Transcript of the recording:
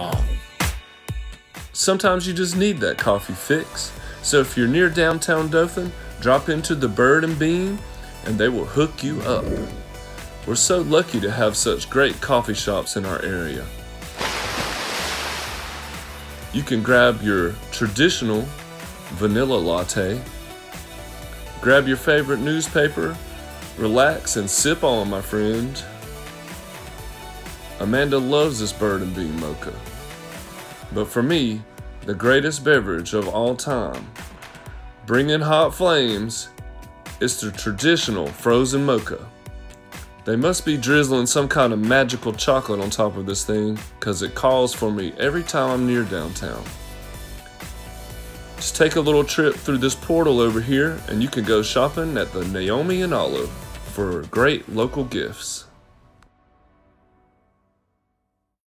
mom. Sometimes you just need that coffee fix. So if you're near downtown Dothan, drop into the Bird and Bean and they will hook you up. We're so lucky to have such great coffee shops in our area. You can grab your traditional vanilla latte, grab your favorite newspaper, relax and sip on, my friend. Amanda loves this bird and bean mocha. But for me, the greatest beverage of all time, bringing hot flames, is the traditional frozen mocha. They must be drizzling some kind of magical chocolate on top of this thing because it calls for me every time I'm near downtown. Just take a little trip through this portal over here and you can go shopping at the Naomi and Olive for great local gifts.